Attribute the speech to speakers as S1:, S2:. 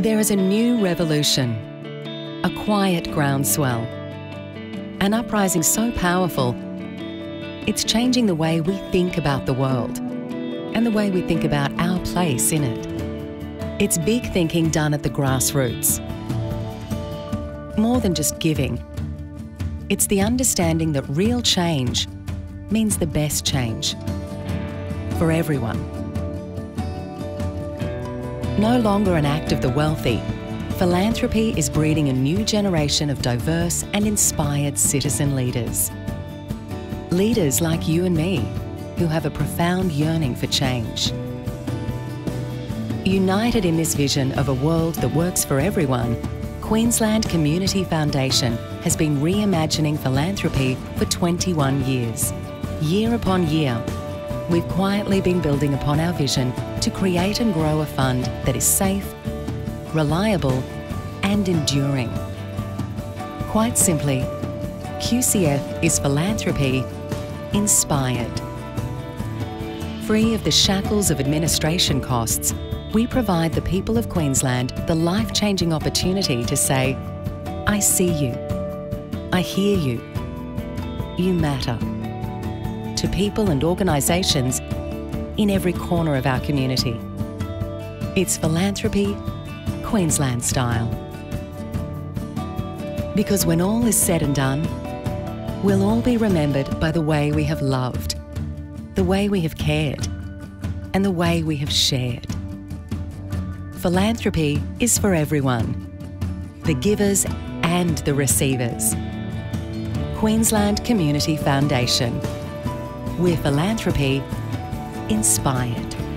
S1: There is a new revolution, a quiet groundswell, an uprising so powerful, it's changing the way we think about the world and the way we think about our place in it. It's big thinking done at the grassroots. More than just giving, it's the understanding that real change means the best change for everyone. No longer an act of the wealthy, philanthropy is breeding a new generation of diverse and inspired citizen leaders. Leaders like you and me, who have a profound yearning for change. United in this vision of a world that works for everyone, Queensland Community Foundation has been reimagining philanthropy for 21 years. Year upon year, we've quietly been building upon our vision to create and grow a fund that is safe, reliable, and enduring. Quite simply, QCF is philanthropy inspired. Free of the shackles of administration costs, we provide the people of Queensland the life changing opportunity to say, I see you, I hear you, you matter. To people and organisations in every corner of our community. It's philanthropy, Queensland style. Because when all is said and done, we'll all be remembered by the way we have loved, the way we have cared, and the way we have shared. Philanthropy is for everyone, the givers and the receivers. Queensland Community Foundation. We're philanthropy inspired.